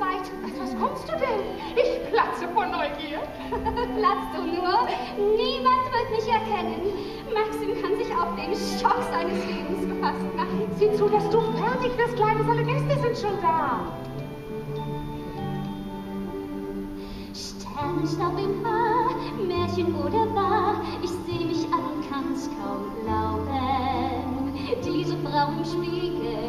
was kommst du denn? Ich platze vor Neugier. Platzt du nur? Niemand wird mich erkennen. Maxim kann sich auf den Schock seines Lebens gefasst machen. Sieh zu, dass du fertig wirst, Kleines. Alle Gäste sind schon da. Sternenstaub im Haar, Märchen oder wahr, ich seh mich an, kann's kaum glauben. Diese Frau im Spiegel,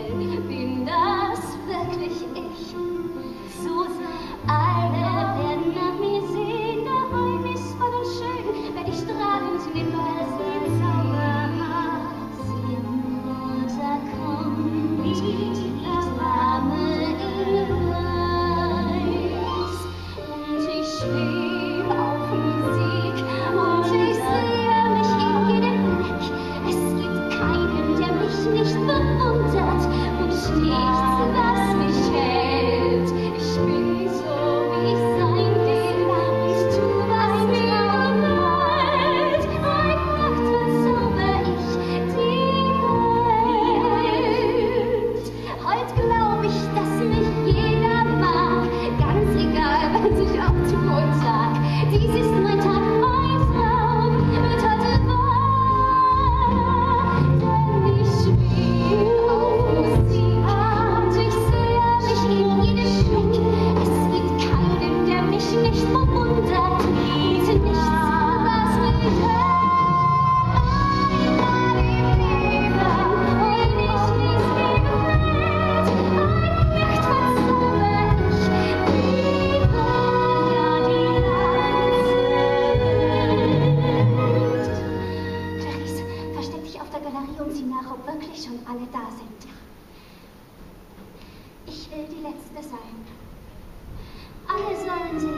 nicht bewundert und nichts, der Galerie nach, ob wirklich schon alle da sind. Ich will die Letzte sein. Alle sollen sehen,